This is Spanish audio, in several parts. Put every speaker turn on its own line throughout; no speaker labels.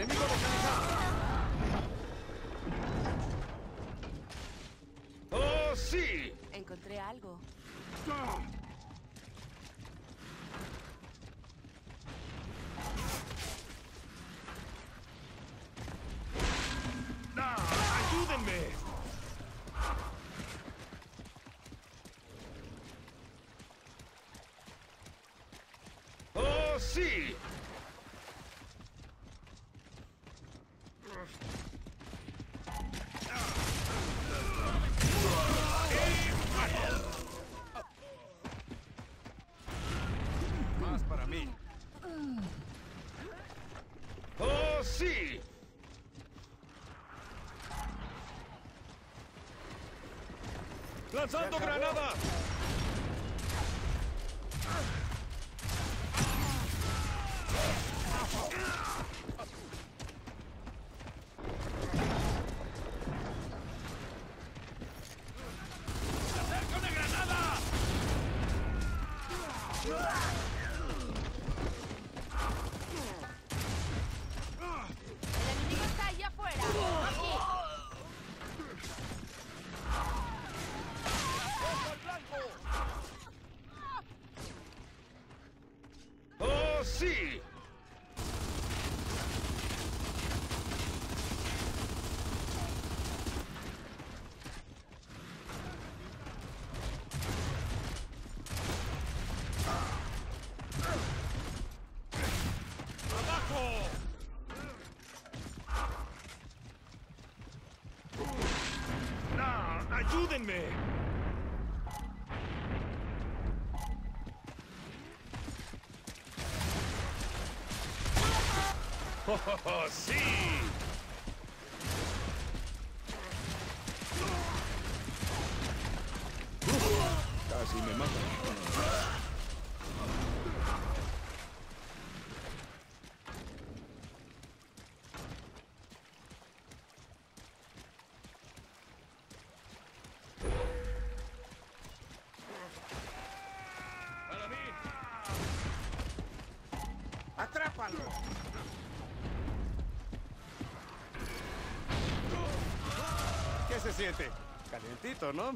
Enemigo localizado.
¡Oh, sí!
Encontré algo.
¡Ah, ¡Ayúdenme! ¡Oh, sí! ¡Oh, sí! ¡Lanzando granada! ¡Oh, sí! ¡Abajo! ¡No! ¡Ayúdenme! ¡Oh, sí!
Casi me matan. ¡Atrápalo! ¿Qué se siente? Calientito, ¿no?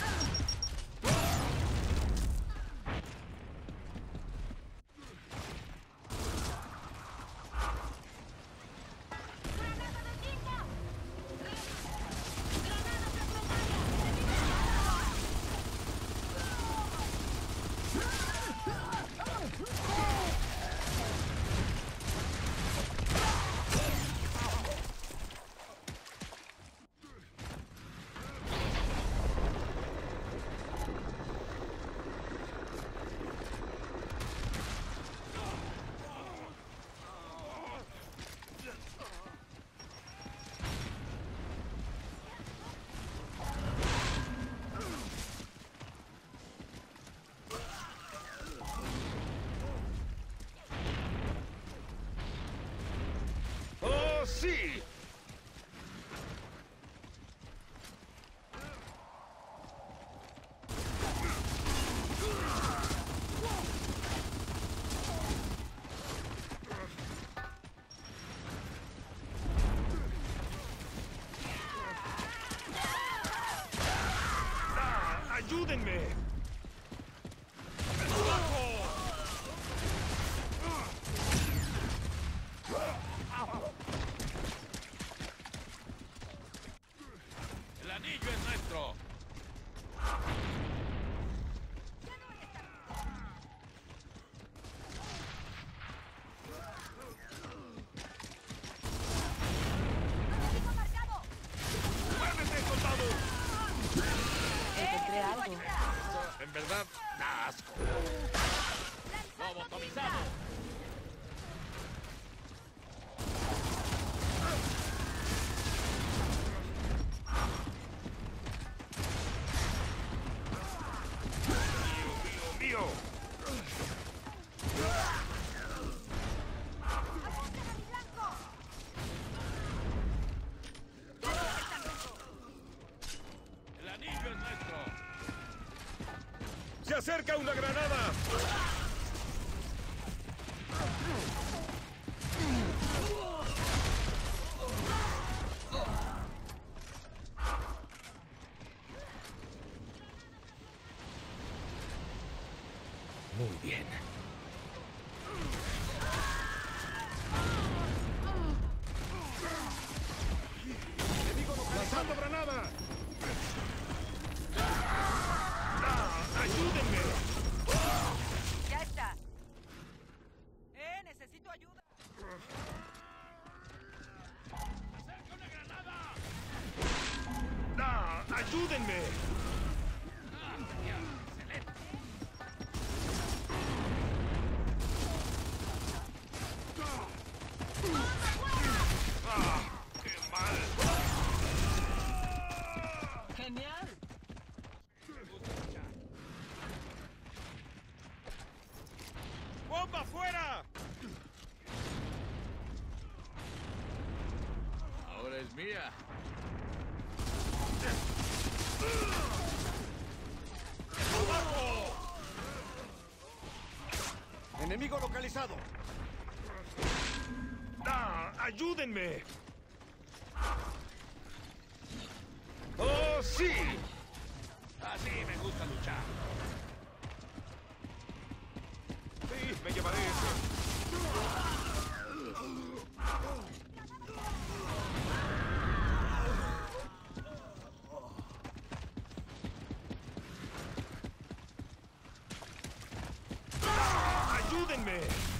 Yeah.
¡Ah! ¡Ayúdenme! ¡Abajo! ¡El anillo es nuestro!
¡Enemigo marcado!
en verdad da asco. Lobotomizado. Mío, mío, mío.
¡Apunten a mi blanco!
El anillo es nuestro.
¡Se acerca una granada!
Muy bien.
¡Enemigo localizado! granada!
¡Ayúdenme!
Ya está. Eh, necesito ayuda.
¡Acerca una granada!
¡Ah! ¡Ayúdenme!
¡Ah.
¡Ah! ¡Qué mal!
Genial.
¡Bomba fuera!
Ahora es mía.
¡Enemigo localizado! ¡Ah! ¡Ayúdenme! ¡Oh, sí!
Así me gusta luchar.
Sí, me llevaré ese. ¡Ayúdenme!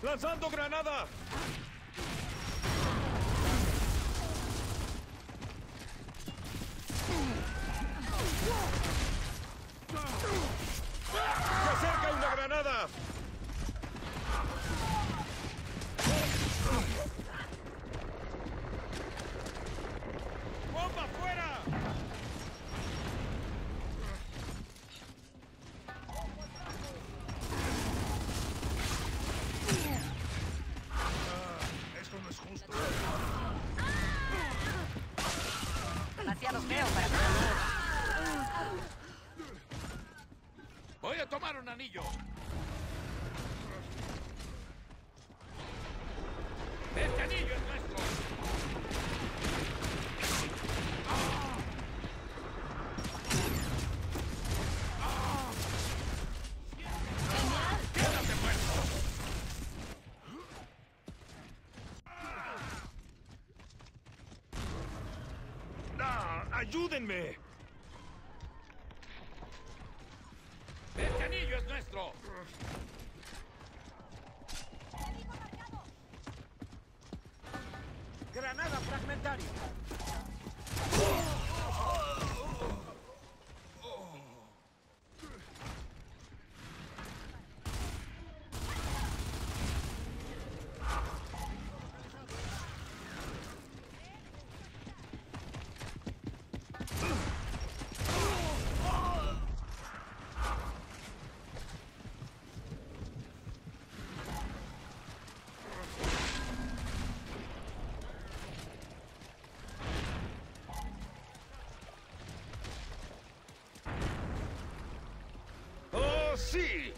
¡Lanzando granada! ¡Se acerca una granada! ¡Bomba fuera! Esto no es justo.
Voy a tomar un anillo. Este anillo es nuestro. ¡Quédate muerto!
¡Ah! ¡Ayúdenme!
Este anillo es nuestro.
¡Granada fragmentaria! ¡Oh,